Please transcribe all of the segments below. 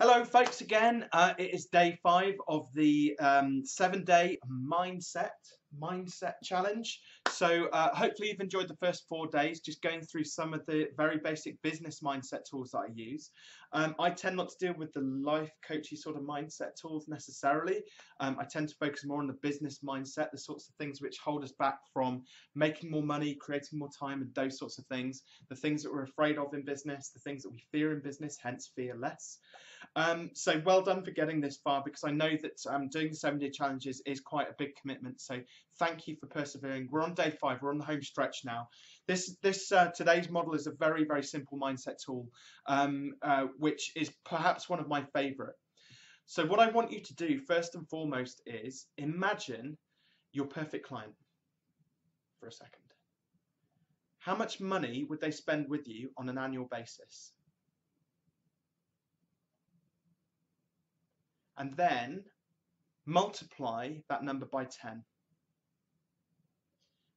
Hello, folks, again. Uh, it is day five of the um, seven day mindset mindset challenge. So, uh, hopefully, you've enjoyed the first four days just going through some of the very basic business mindset tools that I use. Um, I tend not to deal with the life coachy sort of mindset tools necessarily. Um, I tend to focus more on the business mindset, the sorts of things which hold us back from making more money, creating more time, and those sorts of things. The things that we're afraid of in business, the things that we fear in business, hence fear less. Um, so well done for getting this far because I know that um, doing the seven day challenges is quite a big commitment. So thank you for persevering. We're on day five. We're on the home stretch now. This this uh, today's model is a very very simple mindset tool, um, uh, which is perhaps one of my favorite. So what I want you to do first and foremost is imagine your perfect client for a second. How much money would they spend with you on an annual basis? And then multiply that number by 10.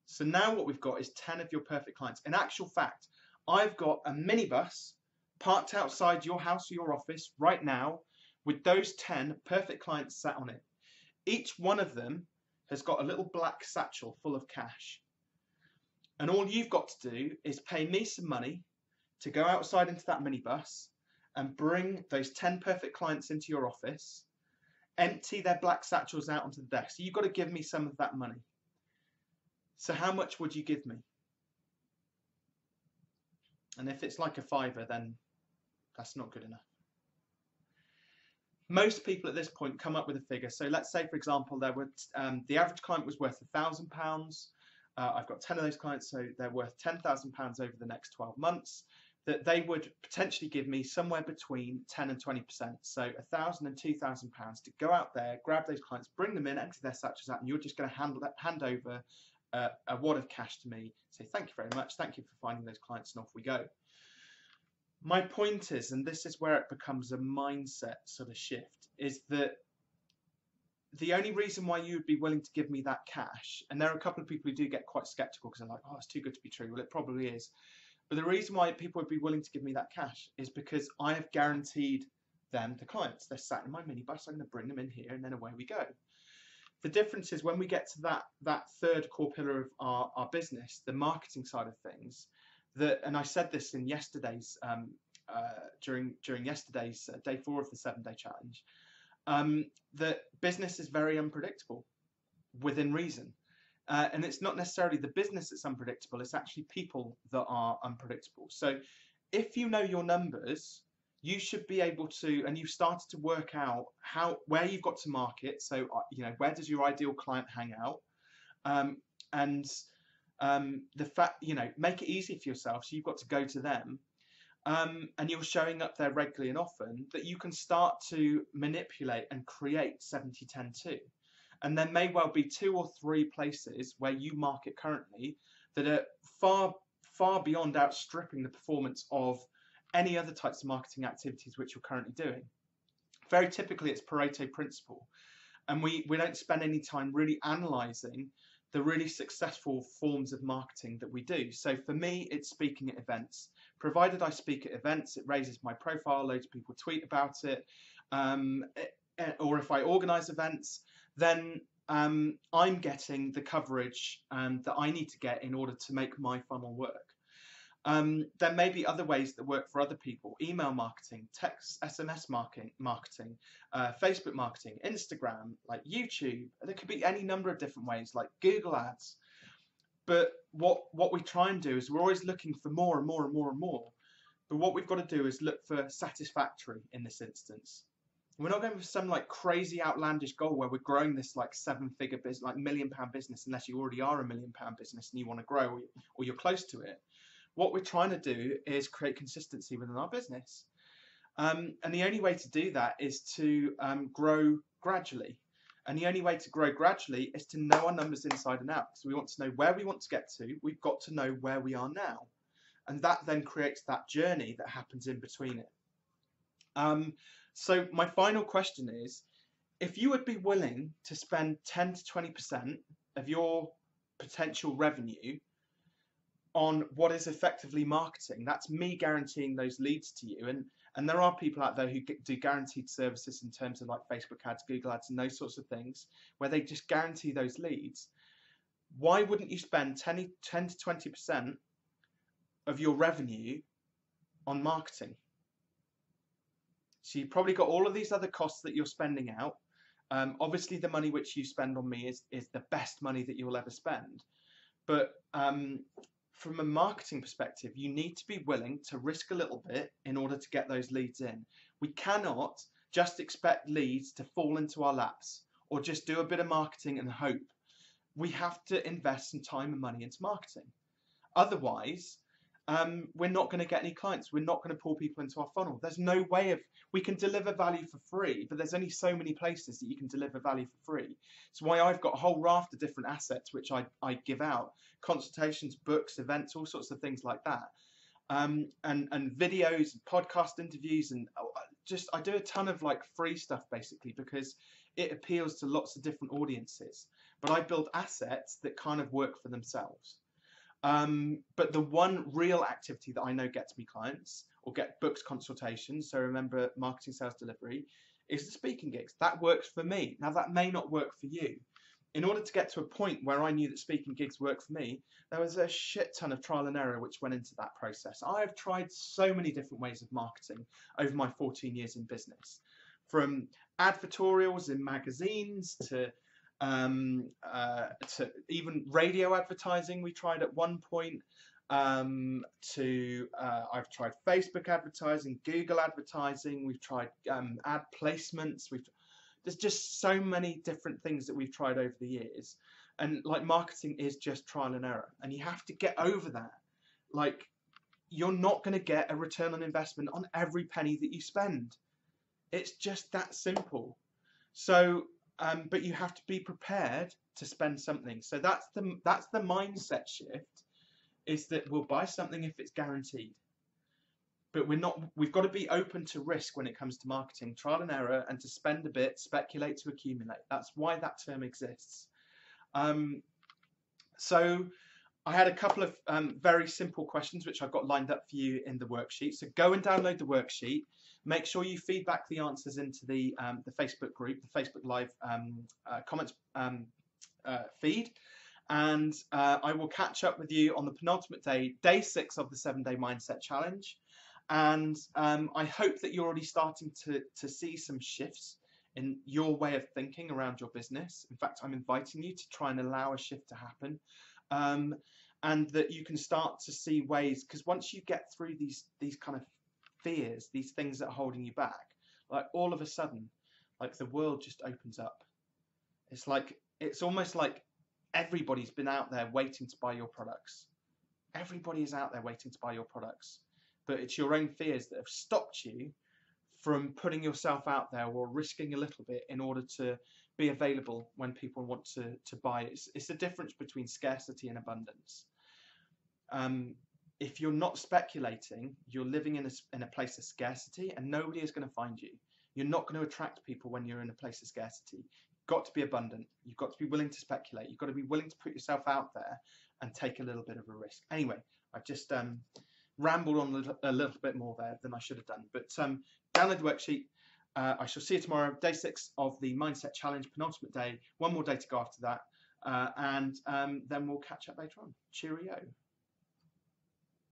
So now what we've got is 10 of your perfect clients. In actual fact, I've got a minibus parked outside your house or your office right now with those 10 perfect clients sat on it. Each one of them has got a little black satchel full of cash. And all you've got to do is pay me some money to go outside into that minibus and bring those 10 perfect clients into your office empty their black satchels out onto the desk. So you've got to give me some of that money. So how much would you give me? And if it's like a fiver, then that's not good enough. Most people at this point come up with a figure. So let's say, for example, there were um, the average client was worth a thousand pounds. Uh, I've got 10 of those clients, so they're worth £10,000 over the next 12 months that they would potentially give me somewhere between 10 and 20%. So a thousand and two thousand pounds to go out there, grab those clients, bring them in, empty their satchels out, and you're just going to hand, hand over uh, a wad of cash to me. Say thank you very much, thank you for finding those clients, and off we go. My point is, and this is where it becomes a mindset sort of shift, is that the only reason why you would be willing to give me that cash, and there are a couple of people who do get quite skeptical because they're like, oh, it's too good to be true. Well, it probably is but the reason why people would be willing to give me that cash is because I have guaranteed them the clients. They're sat in my minibus, I'm going to bring them in here, and then away we go. The difference is when we get to that that third core pillar of our, our business, the marketing side of things, that and I said this in yesterday's um, uh, during during yesterday's uh, day four of the seven day challenge, um, that business is very unpredictable within reason. Uh, and it's not necessarily the business that's unpredictable, it's actually people that are unpredictable. So if you know your numbers, you should be able to, and you've started to work out how where you've got to market. So uh, you know where does your ideal client hang out, um, and um, the fact you know make it easy for yourself. So you've got to go to them, um, and you're showing up there regularly and often. That you can start to manipulate and create 70 10 2 and there may well be two or three places where you market currently that are far, far beyond outstripping the performance of any other types of marketing activities which you're currently doing. Very typically, it's Pareto principle. And we, we don't spend any time really analyzing the really successful forms of marketing that we do. So for me, it's speaking at events. Provided I speak at events, it raises my profile, loads of people tweet about it. Um, eh, or if I organize events, then um, I'm getting the coverage um, that I need to get in order to make my funnel work. Um, there may be other ways that work for other people email marketing, text, SMS marketing, marketing uh, Facebook marketing, Instagram, like YouTube. There could be any number of different ways, like Google Ads. But what, what we try and do is we're always looking for more and more and more and more. But what we've got to do is look for satisfactory in this instance. We're not going for some like crazy outlandish goal where we're growing this like seven figure business, like million pound business, unless you already are a million pound business and you want to grow or you're close to it. What we're trying to do is create consistency within our business. Um, and the only way to do that is to um, grow gradually. And the only way to grow gradually is to know our numbers inside and out. So we want to know where we want to get to. We've got to know where we are now. And that then creates that journey that happens in between it. Um, so my final question is, if you would be willing to spend 10 to 20% of your potential revenue on what is effectively marketing, that's me guaranteeing those leads to you. And, And there are people out there who do guaranteed services in terms of like Facebook ads, Google ads, and those sorts of things, where they just guarantee those leads. Why wouldn't you spend 10, 10 to 20% of your revenue on marketing? So you've probably got all of these other costs that you're spending out. Um, obviously, the money which you spend on me is, is the best money that you will ever spend. But um, from a marketing perspective, you need to be willing to risk a little bit in order to get those leads in. We cannot just expect leads to fall into our laps or just do a bit of marketing and hope. We have to invest some time and money into marketing. Otherwise, um, we're not going to get any clients. We're not going to pull people into our funnel. There's no way of, we can deliver value for free, but there's only so many places that you can deliver value for free. It's why I've got a whole raft of different assets which I, I give out consultations, books, events, all sorts of things like that. Um, and, and videos, podcast interviews, and uh, just I do a ton of like free stuff basically because it appeals to lots of different audiences. But I build assets that kind of work for themselves. Um, but the one real activity that I know gets me clients or get books consultations, so remember marketing, sales, delivery, is the speaking gigs. That works for me. Now that may not work for you. In order to get to a point where I knew that speaking gigs worked for me, there was a shit ton of trial and error which went into that process. I've tried so many different ways of marketing over my 14 years in business, from advertorials in magazines to um, uh, to even radio advertising. We tried at one point um, to uh, I've tried Facebook advertising, Google advertising, we've tried um, ad placements, we've there's just so many different things that we've tried over the years. And like marketing is just trial and error. And you have to get over that. Like you're not going to get a return on investment on every penny that you spend. It's just that simple. So um, but you have to be prepared to spend something. So that's the that's the mindset shift. Is that we'll buy something if it's guaranteed, but we're not. We've got to be open to risk when it comes to marketing, trial and error, and to spend a bit, speculate to accumulate. That's why that term exists. Um, so. I had a couple of um, very simple questions which I've got lined up for you in the worksheet. So go and download the worksheet. Make sure you feedback the answers into the, um, the Facebook group, the Facebook Live um, uh, comments um, uh, feed. And uh, I will catch up with you on the penultimate day, day six of the seven day mindset challenge. And um, I hope that you're already starting to, to see some shifts in your way of thinking around your business. In fact, I'm inviting you to try and allow a shift to happen. Um, and that you can start to see ways because once you get through these these kind of fears, these things that are holding you back, like all of a sudden, like the world just opens up. It's like it's almost like everybody's been out there waiting to buy your products. Everybody is out there waiting to buy your products, but it's your own fears that have stopped you from putting yourself out there or risking a little bit in order to be available when people want to, to buy. It's, it's the difference between scarcity and abundance. Um, if you're not speculating, you're living in a, in a place of scarcity and nobody is going to find you. You're not going to attract people when you're in a place of scarcity. You've got to be abundant. You've got to be willing to speculate. You've got to be willing to put yourself out there and take a little bit of a risk. Anyway, I've just um, rambled on a little, bit more there than I should have done. But um, download the worksheet. Uh, I shall see you tomorrow, day six of the Mindset Challenge, penultimate day. One more day to go after that. Uh, and um, then we'll catch up later on. Cheerio.